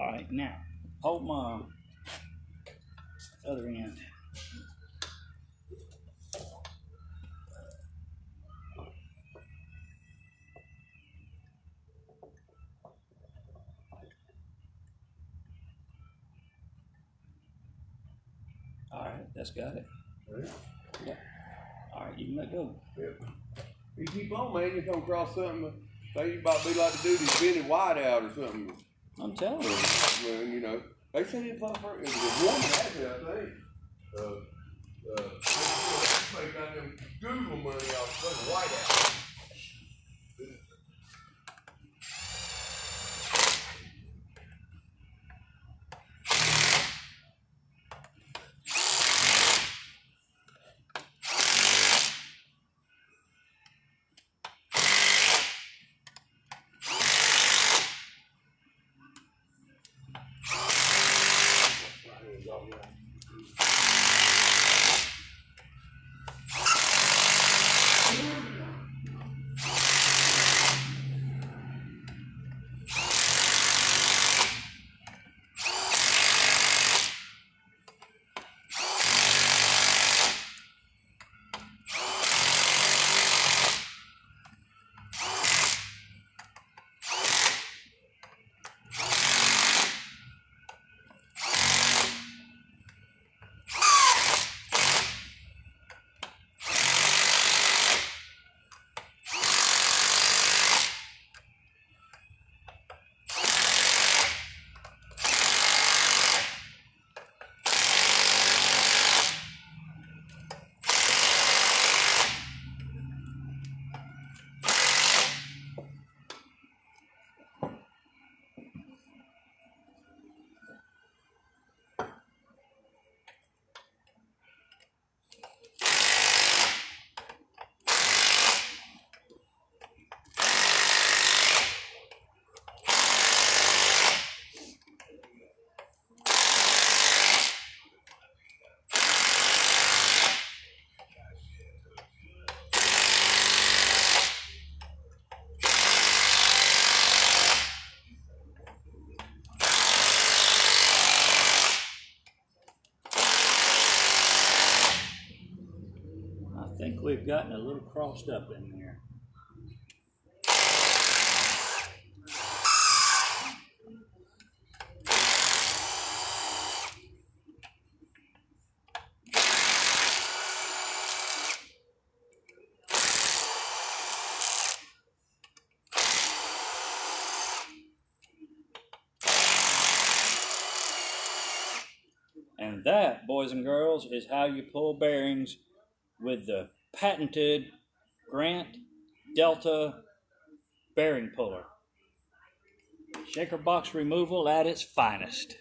All right, now hold my other end. All right, that's got it. Yeah. All right, you can let go. Yep. You keep on, man. You come across something. Say you about to be like the dude who's been in whiteout or something. I'm telling you. Well, you know, they said it was for it was a woman actually, I think. Uh, uh, they they got them Google money off fucking whiteout. I think we've gotten a little crossed up in there. And that, boys and girls, is how you pull bearings with the patented Grant Delta bearing puller. Shaker box removal at its finest.